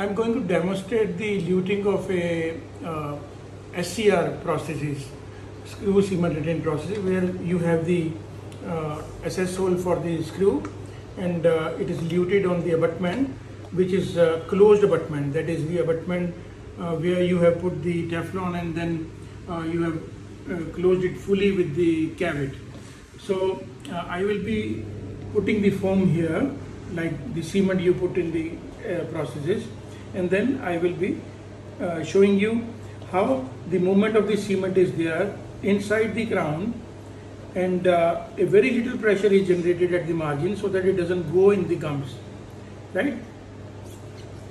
I'm going to demonstrate the luting of a uh, SCR prosthesis, screw cement retain process, where you have the uh, SS hole for the screw and uh, it is luted on the abutment which is uh, closed abutment that is the abutment uh, where you have put the Teflon and then uh, you have closed it fully with the Cavit. So I will be putting the foam here like the cement you put in the prosthesis and then I will be uh, showing you how the movement of the cement is there inside the crown and uh, a very little pressure is generated at the margin so that it doesn't go in the gums right?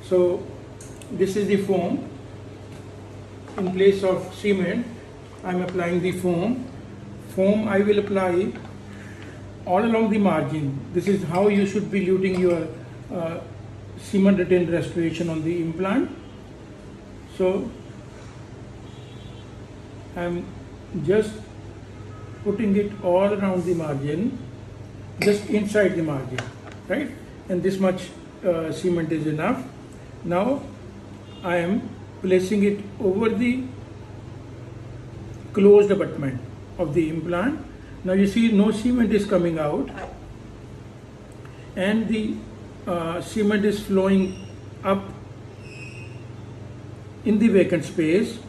So this is the foam. In place of cement I'm applying the foam. Foam I will apply all along the margin. This is how you should be luting your uh, cement retained restoration on the implant. So I'm just putting it all around the margin just inside the margin right? And this much uh, cement is enough. Now I am placing it over the closed abutment of the implant. Now you see no cement is coming out. And the uh, cement is flowing up in the vacant space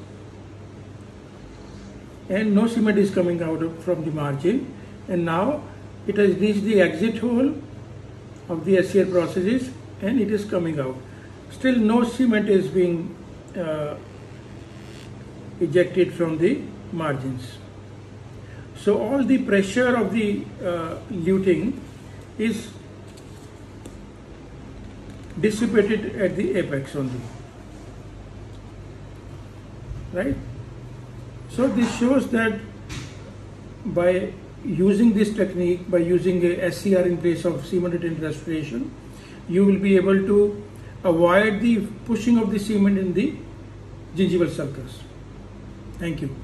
and no cement is coming out of, from the margin and now it has reached the exit hole of the SCR prosthesis and it is coming out. Still no cement is being uh, ejected from the margins. So all the pressure of the uh, luting is dissipated at the apex only. Right? So this shows that by using this technique, by using a SCR in place of cement retained restoration, you will be able to avoid the pushing of the cement in the gingival sulcus. Thank you.